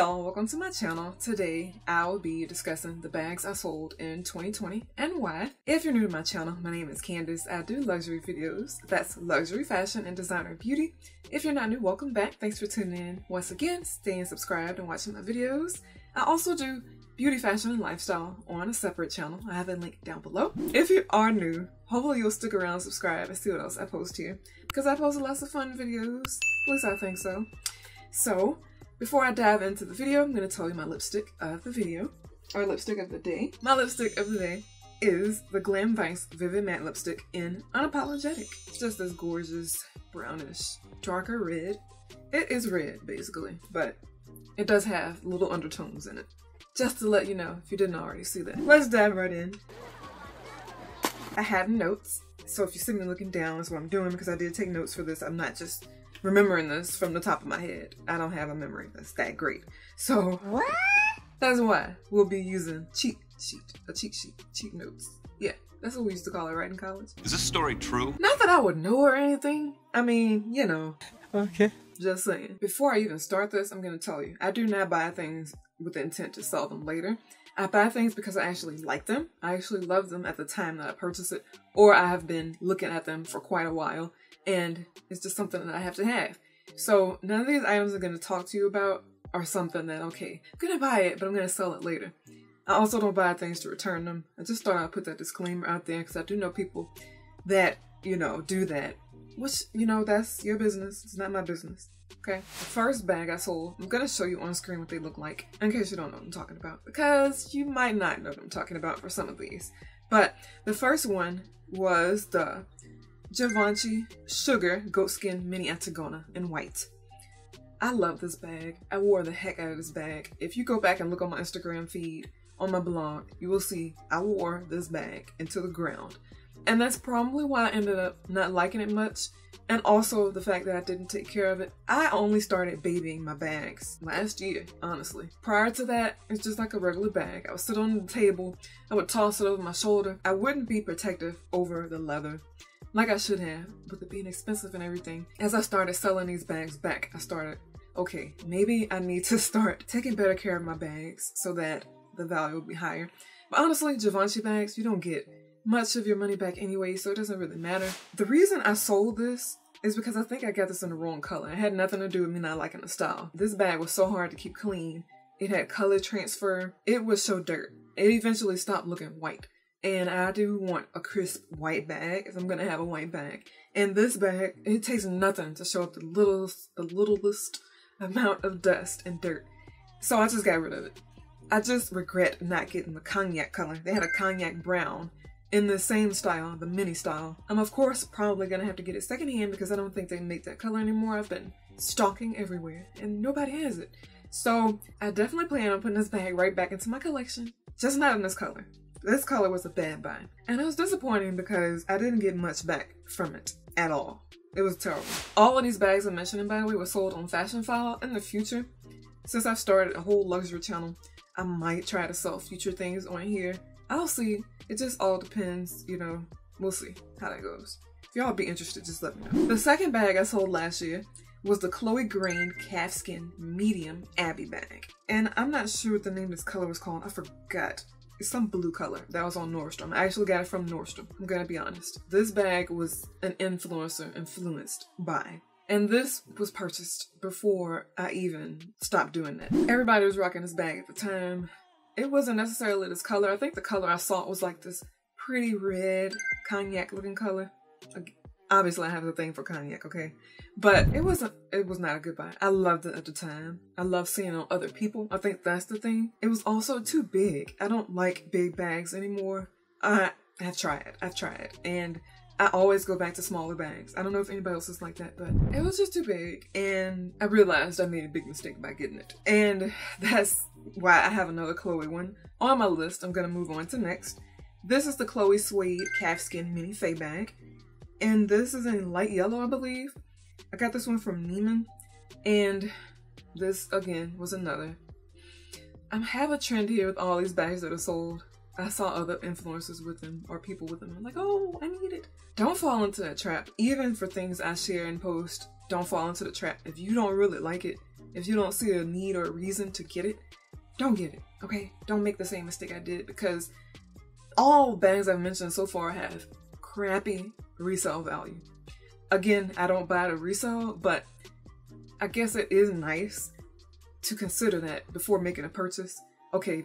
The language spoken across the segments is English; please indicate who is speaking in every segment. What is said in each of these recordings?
Speaker 1: y'all, welcome to my channel. Today I'll be discussing the bags I sold in 2020 and why. If you're new to my channel, my name is Candace. I do luxury videos. That's luxury fashion and designer beauty. If you're not new, welcome back. Thanks for tuning in once again, staying subscribed and watching my videos. I also do beauty, fashion, and lifestyle on a separate channel. I have a link down below. If you are new, hopefully you'll stick around, subscribe, and see what else I post here. Because I post lots of fun videos. At least I think so. So, before I dive into the video, I'm going to tell you my lipstick of the video, or lipstick of the day. My lipstick of the day is the Glam Vice Vivid Matte Lipstick in Unapologetic. It's just this gorgeous, brownish, darker red. It is red, basically, but it does have little undertones in it. Just to let you know if you didn't already see that. Let's dive right in. I have notes, so if you see me looking down, that's what I'm doing because I did take notes for this. I'm not just remembering this from the top of my head. I don't have a memory that's that great. So
Speaker 2: What?
Speaker 1: that's why we'll be using cheat sheet, a cheat sheet, cheat notes. Yeah, that's what we used to call it right in college.
Speaker 3: Is this story true?
Speaker 1: Not that I would know or anything. I mean, you know,
Speaker 2: Okay.
Speaker 1: just saying. Before I even start this, I'm gonna tell you, I do not buy things with the intent to sell them later. I buy things because I actually like them. I actually love them at the time that I purchase it, or I have been looking at them for quite a while, and it's just something that I have to have. So none of these items I'm gonna talk to you about are something that, okay, I'm gonna buy it, but I'm gonna sell it later. I also don't buy things to return them. I just thought I'd put that disclaimer out there because I do know people that, you know, do that. Which, you know, that's your business. It's not my business. Okay. The first bag I sold, I'm gonna show you on screen what they look like in case you don't know what I'm talking about. Because you might not know what I'm talking about for some of these. But the first one was the Givenchy Sugar Goatskin Mini Antigona in white. I love this bag. I wore the heck out of this bag. If you go back and look on my Instagram feed, on my blog, you will see I wore this bag into the ground. And that's probably why I ended up not liking it much. And also the fact that I didn't take care of it. I only started babying my bags last year, honestly. Prior to that, it's just like a regular bag. I would sit on the table, I would toss it over my shoulder. I wouldn't be protective over the leather like I should have, with it being expensive and everything. As I started selling these bags back, I started, okay, maybe I need to start taking better care of my bags so that the value will be higher. But honestly, Givenchy bags, you don't get much of your money back anyway, so it doesn't really matter. The reason I sold this is because I think I got this in the wrong color. It had nothing to do with me not liking the style. This bag was so hard to keep clean. It had color transfer. It was so dirt. It eventually stopped looking white. And I do want a crisp white bag if I'm gonna have a white bag. And this bag, it takes nothing to show up the littlest, the littlest amount of dust and dirt. So I just got rid of it. I just regret not getting the cognac color. They had a cognac brown in the same style, the mini style. I'm of course probably gonna have to get it secondhand because I don't think they make that color anymore. I've been stalking everywhere and nobody has it. So I definitely plan on putting this bag right back into my collection, just not in this color. This color was a bad buy. And it was disappointing because I didn't get much back from it at all. It was terrible. All of these bags I'm mentioning, by the way, were sold on Fashionphile in the future. Since I've started a whole luxury channel, I might try to sell future things on here. I'll see. It just all depends, you know. We'll see how that goes. If y'all be interested, just let me know. The second bag I sold last year was the Chloe Green Calfskin Medium Aby bag. And I'm not sure what the name of this color was called. I forgot. Some blue color that was on Nordstrom. I actually got it from Nordstrom. I'm gonna be honest. This bag was an influencer influenced by. And this was purchased before I even stopped doing that. Everybody was rocking this bag at the time. It wasn't necessarily this color. I think the color I saw was like this pretty red cognac looking color. Obviously, I have a thing for cognac, okay? But it wasn't, it was not a good buy. I loved it at the time. I love seeing on other people. I think that's the thing. It was also too big. I don't like big bags anymore. I have tried. I've tried. And I always go back to smaller bags. I don't know if anybody else is like that, but it was just too big. And I realized I made a big mistake by getting it. And that's why I have another Chloe one on my list. I'm gonna move on to next. This is the Chloe Suede Calfskin Mini Faye bag. And this is in light yellow, I believe. I got this one from Neiman. And this, again, was another. Um, I have a trend here with all these bags that are sold. I saw other influencers with them or people with them. I'm like, oh, I need it. Don't fall into that trap. Even for things I share and post, don't fall into the trap. If you don't really like it, If you don't see a need or a reason to get it, don't get it, okay? Don't make the same mistake I did because all bags I've mentioned so far have crappy resale value. Again, I don't buy the resale, but I guess it is nice to consider that before making a purchase. Okay,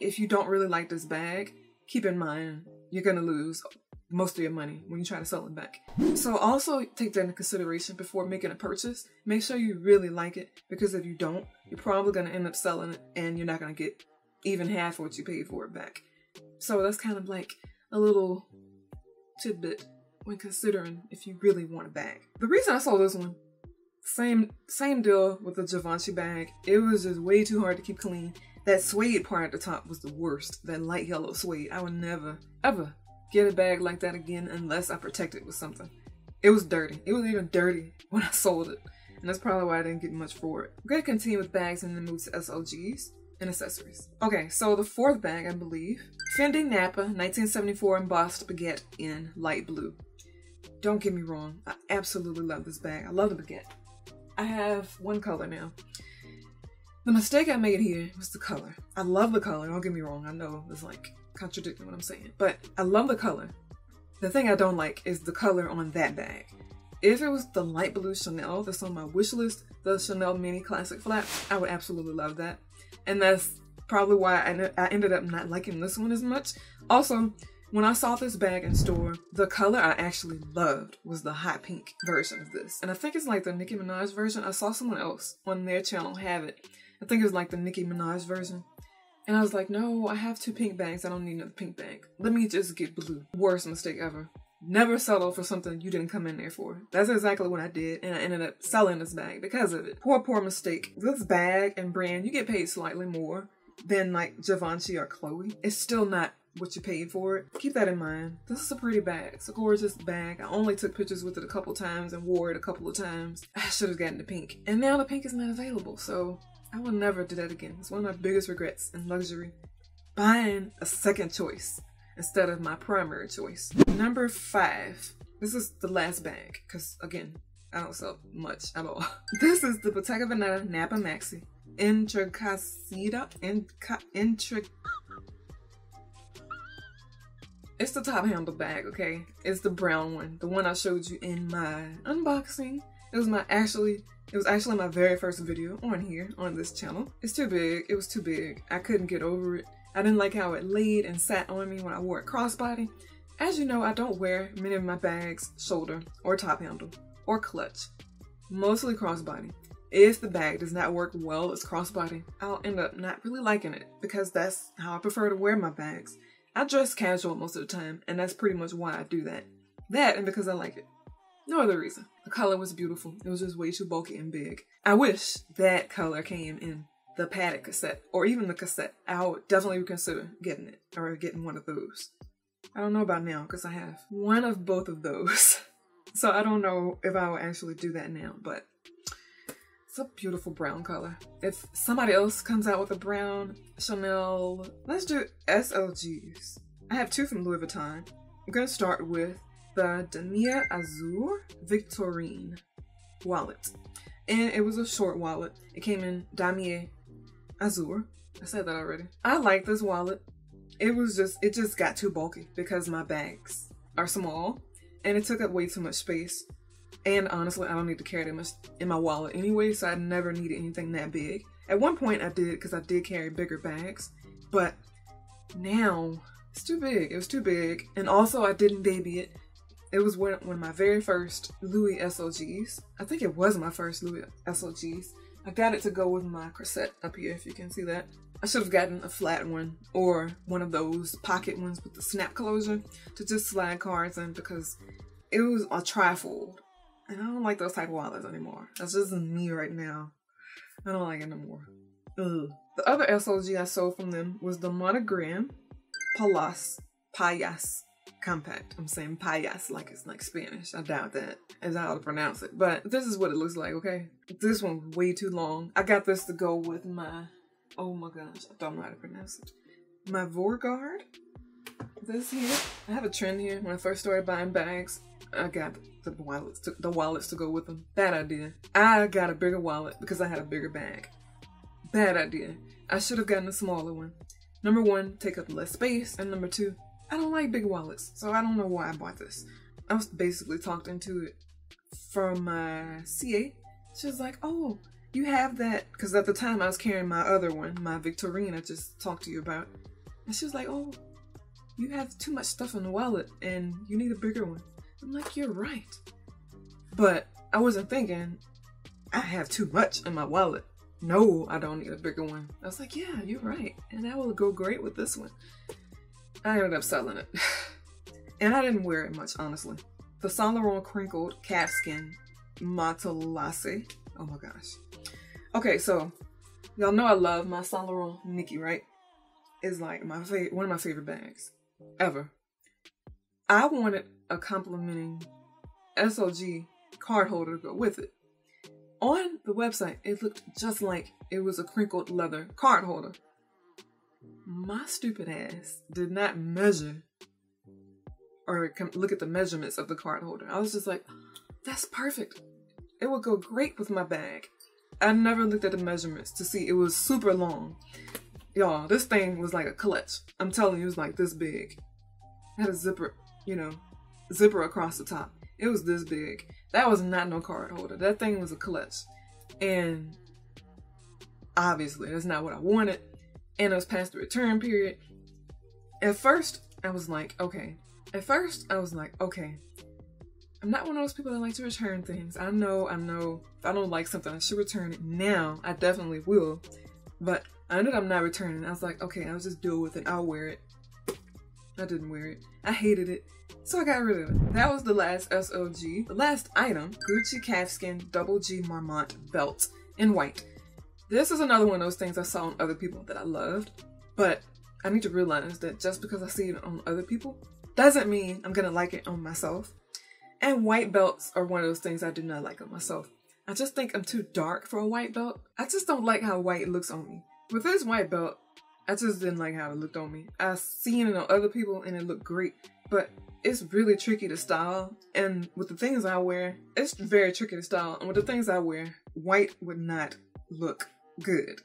Speaker 1: if you don't really like this bag, keep in mind you're gonna lose most of your money when you try to sell it back. So also take that into consideration before making a purchase. Make sure you really like it because if you don't, you're probably gonna end up selling it and you're not gonna get even half what you paid for it back. So that's kind of like a little tidbit when considering if you really want a bag. The reason I sold this one, same same deal with the Givenchy bag. It was just way too hard to keep clean. That suede part at the top was the worst. That light yellow suede. I would never, ever get a bag like that again unless I protect it with something. It was dirty. It was even dirty when I sold it. And that's probably why I didn't get much for it. I'm gonna continue with bags and then move to SLGs and accessories. Okay, so the fourth bag, I believe. Fendi Nappa 1974 embossed baguette in light blue. Don't get me wrong, I absolutely love this bag. I love the baguette. I have one color now. The mistake I made here was the color. I love the color, don't get me wrong. I know it's like contradicting what I'm saying, but I love the color. The thing I don't like is the color on that bag. If it was the light blue Chanel that's on my wish list, the Chanel Mini Classic Flap, I would absolutely love that. And that's probably why I, I ended up not liking this one as much. Also, when I saw this bag in store, the color I actually loved was the hot pink version of this. And I think it's like the Nicki Minaj version. I saw someone else on their channel have it. I think it was like the Nicki Minaj version. And I was like, no, I have two pink bags. I don't need another pink bag. Let me just get blue. Worst mistake ever. Never settle for something you didn't come in there for. That's exactly what I did, and I ended up selling this bag because of it. Poor, poor mistake. This bag and brand, you get paid slightly more than like Givenchy or Chloe. It's still not what you paid for it. Keep that in mind. This is a pretty bag. It's a gorgeous bag. I only took pictures with it a couple times and wore it a couple of times. I should have gotten the pink. And now the pink is not available, so I will never do that again. It's one of my biggest regrets in luxury. Buying a second choice instead of my primary choice. Number five. This is the last bag, because again, I don't sell much at all. This is the Bottega Veneta Nappa Maxi. Intricacita. Intric. It's the top handle bag, okay? It's the brown one. The one I showed you in my unboxing. It was my actually it was actually my very first video on here, on this channel. It's too big. It was too big. I couldn't get over it. I didn't like how it laid and sat on me when I wore it crossbody. As you know, I don't wear many of my bags shoulder or top handle or clutch. Mostly crossbody. If the bag does not work well as crossbody, I'll end up not really liking it because that's how I prefer to wear my bags. I dress casual most of the time, and that's pretty much why I do that. That and because I like it. No other reason. The color was beautiful. It was just way too bulky and big. I wish that color came in the padded cassette or even the cassette. I would definitely consider getting it or getting one of those. I don't know about now because I have one of both of those. so I don't know if I will actually do that now, but it's a beautiful brown color. If somebody else comes out with a brown Chanel, let's do SLGs. I have two from Louis Vuitton. I'm gonna start with the Damier Azur Victorine wallet. And it was a short wallet. It came in Damier Azur. I said that already. I like this wallet. It was just, it just got too bulky because my bags are small and it took up way too much space. And honestly, I don't need to carry much in my wallet anyway, so I never needed anything that big. At one point I did because I did carry bigger bags, but now it's too big. It was too big. And also I didn't baby it. It was one, of my very first Louis SLGs. I think it was my first Louis SLGs. I got it to go with my Croisette up here, if you can see that. I should have gotten a flat one or one of those pocket ones with the snap closure to just slide cards in because it was a trifold. And I don't like those type of wallets anymore. That's just me right now. I don't like it no more. Ugh. The other SLG I sold from them was the Monogram Pallas Payas compact. I'm saying payas like it's like Spanish. I doubt that is how to pronounce it. But this is what it looks like, okay? This one's way too long. I got this to go with my, oh my gosh, I don't know how to pronounce it. My Vorgard this here. I have a trend here. When I first started buying bags, I got the wallets to, the wallets to go with them. Bad idea. I got a bigger wallet because I had a bigger bag. Bad idea. I should have gotten a smaller one. Number one, take up less space, and number two, I don't like big wallets, so I don't know why I bought this. I was basically talked into it from my CA. She was like, "Oh, you have that," because at the time I was carrying my other one, my Victorine. I just talked to you about, and she was like, "Oh, you have too much stuff in the wallet, and you need a bigger one." I'm like, "You're right," but I wasn't thinking I have too much in my wallet. No, I don't need a bigger one. I was like, "Yeah, you're right," and that will go great with this one. I ended up selling it. and I didn't wear it much, honestly. The Saint Laurent Crinkled Calfskin Matelassé. Oh my gosh. Okay, so y'all know I love my Saint Laurent Niki, right? It's like my one of my favorite bags ever. I wanted a complimenting SLG card holder to go with it. On the website, it looked just like it was a crinkled leather card holder my stupid ass did not measure or look at the measurements of the card holder. I was just like, that's perfect. It would go great with my bag. I never looked at the measurements to see it was super long. Y'all, this thing was like a clutch. I'm telling you, it was like this big. It had a zipper, you know, zipper across the top. It was this big. That was not no card holder. That thing was a clutch. And obviously, that's not what I wanted and it was past the return period. At first, I was like, okay. At first, I was like, okay. I'm not one of those people that like to return things. I know, I know, if I don't like something, I should return it now. I definitely will. But I ended up not returning. I was like, okay, I'll just deal with it. I'll wear it. I didn't wear it. I hated it. So I got rid of it. That was the last SLG. The last item, Gucci Calfskin Double G Marmont Belt in white. This is another one of those things I saw on other people that I loved, but I need to realize that just because I see it on other people doesn't mean I'm gonna like it on myself. And white belts are one of those things I do not like on myself. I just think I'm too dark for a white belt. I just don't like how white looks on me. With this white belt, I just didn't like how it looked on me. I seen it on other people and it looked great, but it's really tricky to style. And with the things I wear, it's very tricky to style. And with the things I wear, white would not look good,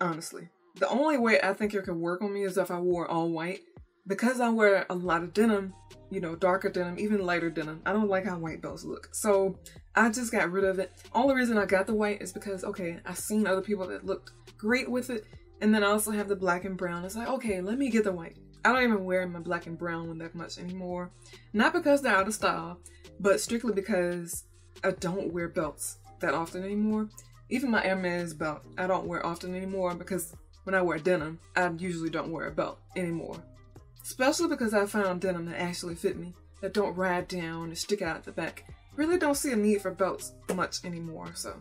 Speaker 1: honestly. The only way I think it could work on me is if I wore all white. Because I wear a lot of denim, you know, darker denim, even lighter denim, I don't like how white belts look. So I just got rid of it. Only reason I got the white is because, okay, I've seen other people that looked great with it. And then I also have the black and brown. It's like, okay, let me get the white. I don't even wear my black and brown one that much anymore. Not because they're out of style, but strictly because I don't wear belts that often anymore. Even my Hermes belt, I don't wear often anymore because when I wear denim, I usually don't wear a belt anymore. Especially because I found denim that actually fit me, that don't ride down and stick out at the back. Really don't see a need for belts much anymore, so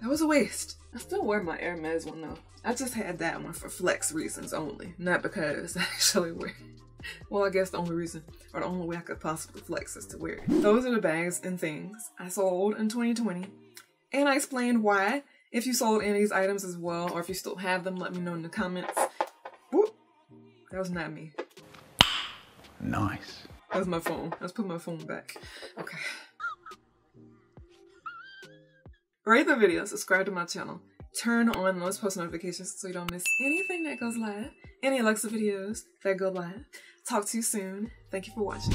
Speaker 1: that was a waste. I still wear my Hermes one though. I just had that one for flex reasons only, not because I actually wear well, I guess the only reason, or the only way I could possibly flex is to wear it. Those are the bags and things I sold in 2020. And I explained why. If you sold any of these items as well, or if you still have them, let me know in the comments. That was not me.
Speaker 2: Nice.
Speaker 1: That was my phone. Let's put my phone back. Okay. Rate the video, subscribe to my channel, turn on those post notifications so you don't miss anything that goes live, any Alexa videos that go live. Talk to you soon. Thank you for watching.